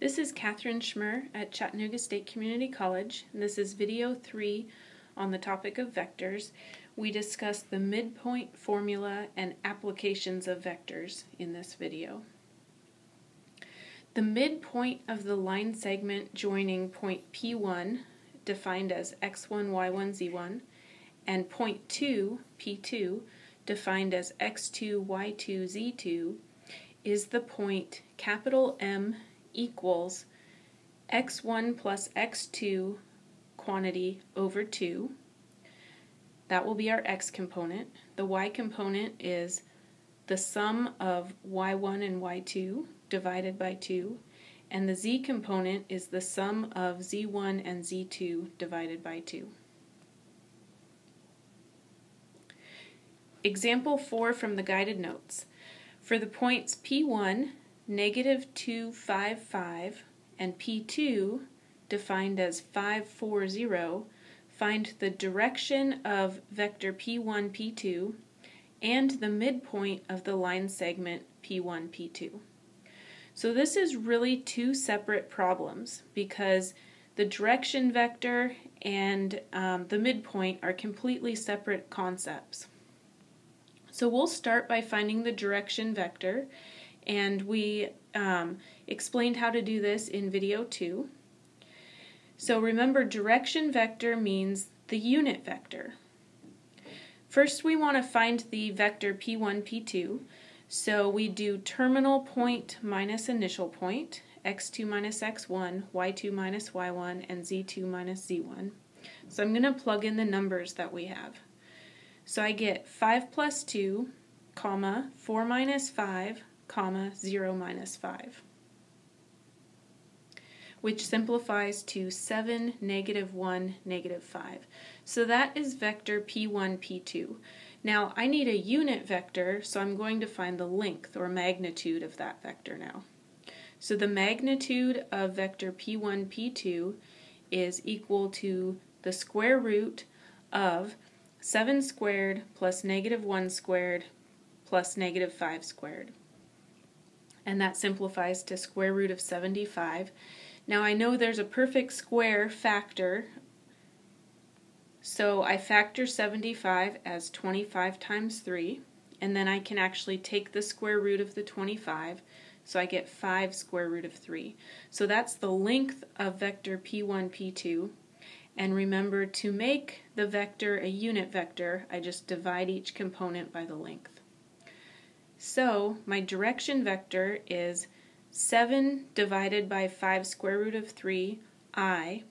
This is Catherine Schmurr at Chattanooga State Community College, and this is video three on the topic of vectors. We discuss the midpoint formula and applications of vectors in this video. The midpoint of the line segment joining point P1, defined as x1, y1, z1, and point 2, P2, defined as x2, y2, z2, is the point capital M equals x1 plus x2 quantity over 2. That will be our x component. The y component is the sum of y1 and y2 divided by 2, and the z component is the sum of z1 and z2 divided by 2. Example 4 from the guided notes. For the points P1, negative 2, 5, 5, and P2, defined as 5, 4, 0, find the direction of vector P1, P2, and the midpoint of the line segment P1, P2. So this is really two separate problems because the direction vector and um, the midpoint are completely separate concepts. So we'll start by finding the direction vector and we um, explained how to do this in video 2. So remember direction vector means the unit vector. First we want to find the vector p1, p2. So we do terminal point minus initial point, x2 minus x1, y2 minus y1, and z2 minus z1. So I'm going to plug in the numbers that we have. So I get 5 plus 2, comma, 4 minus 5, comma, 0 minus 5, which simplifies to 7, negative 1, negative 5. So that is vector p1, p2. Now I need a unit vector, so I'm going to find the length or magnitude of that vector now. So the magnitude of vector p1, p2 is equal to the square root of 7 squared plus negative 1 squared plus negative 5 squared and that simplifies to square root of 75. Now I know there's a perfect square factor, so I factor 75 as 25 times 3, and then I can actually take the square root of the 25, so I get 5 square root of 3. So that's the length of vector p1, p2, and remember to make the vector a unit vector, I just divide each component by the length. So my direction vector is 7 divided by 5 square root of 3 i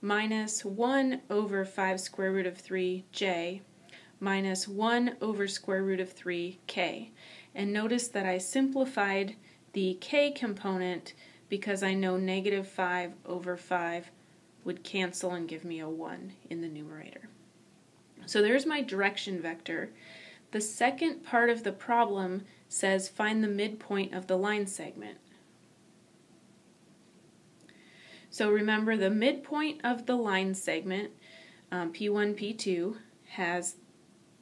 minus 1 over 5 square root of 3 j minus 1 over square root of 3 k. And notice that I simplified the k component because I know negative 5 over 5 would cancel and give me a 1 in the numerator. So there's my direction vector. The second part of the problem says find the midpoint of the line segment. So remember the midpoint of the line segment, um, P1, P2, has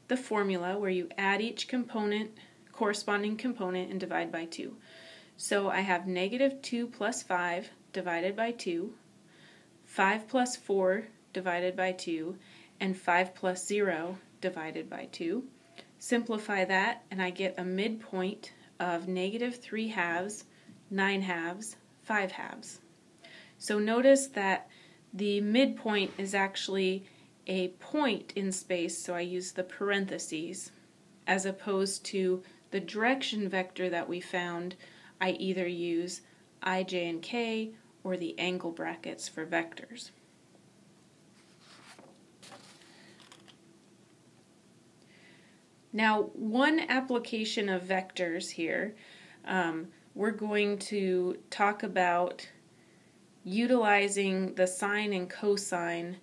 the formula where you add each component, corresponding component, and divide by 2. So I have negative 2 plus 5 divided by 2, 5 plus 4 divided by 2, and 5 plus 0 divided by 2. Simplify that and I get a midpoint of negative 3 halves, 9 halves, 5 halves. So notice that the midpoint is actually a point in space, so I use the parentheses, as opposed to the direction vector that we found, I either use i, j, and k or the angle brackets for vectors. Now, one application of vectors here, um, we're going to talk about utilizing the sine and cosine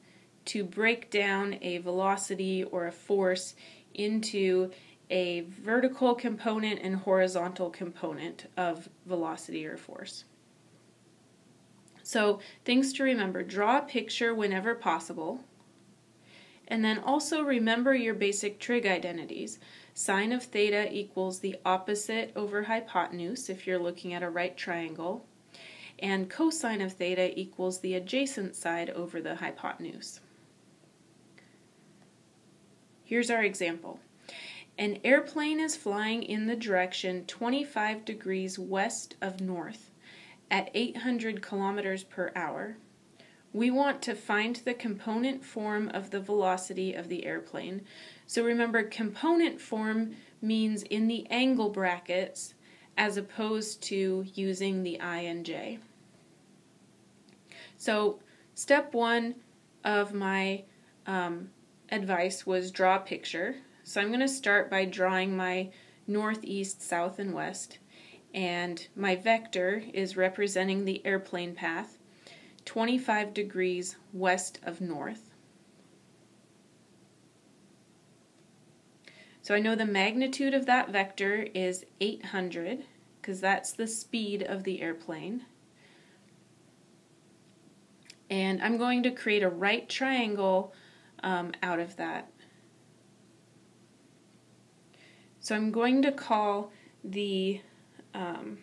to break down a velocity or a force into a vertical component and horizontal component of velocity or force. So things to remember, draw a picture whenever possible. And then also remember your basic trig identities. Sine of theta equals the opposite over hypotenuse if you're looking at a right triangle. and cosine of theta equals the adjacent side over the hypotenuse. Here's our example. An airplane is flying in the direction 25 degrees west of north at 800 kilometers per hour. We want to find the component form of the velocity of the airplane. So remember, component form means in the angle brackets as opposed to using the I and J. So step one of my um, advice was draw a picture. So I'm going to start by drawing my northeast, south, and west. And my vector is representing the airplane path 25 degrees west of north. So I know the magnitude of that vector is 800 because that's the speed of the airplane. And I'm going to create a right triangle um, out of that. So I'm going to call the um,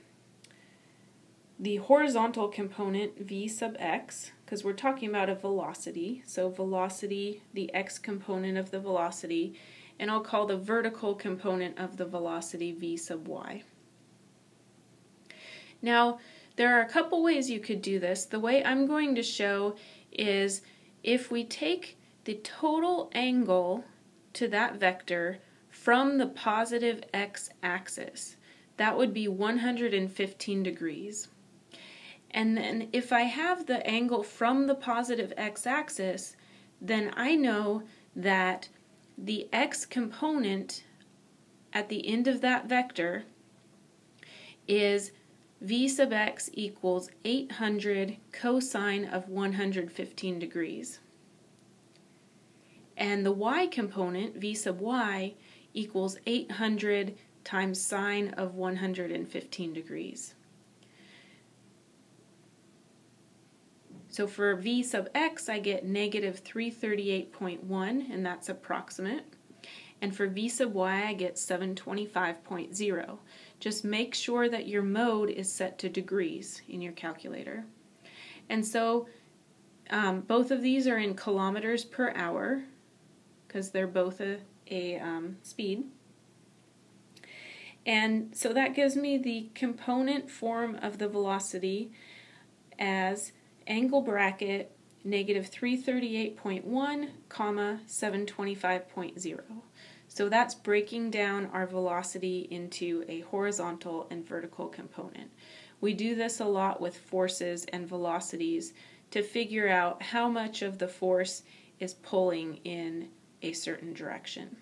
the horizontal component v sub x, because we're talking about a velocity, so velocity, the x component of the velocity, and I'll call the vertical component of the velocity v sub y. Now, there are a couple ways you could do this. The way I'm going to show is if we take the total angle to that vector from the positive x-axis, that would be 115 degrees. And then if I have the angle from the positive x-axis, then I know that the x component at the end of that vector is v sub x equals 800 cosine of 115 degrees. And the y component, v sub y, equals 800 times sine of 115 degrees. So for v sub x, I get negative 338.1, and that's approximate. And for v sub y, I get 725.0. Just make sure that your mode is set to degrees in your calculator. And so um, both of these are in kilometers per hour because they're both a, a um, speed. And so that gives me the component form of the velocity as angle bracket negative 338.1 comma 725.0. So that's breaking down our velocity into a horizontal and vertical component. We do this a lot with forces and velocities to figure out how much of the force is pulling in a certain direction.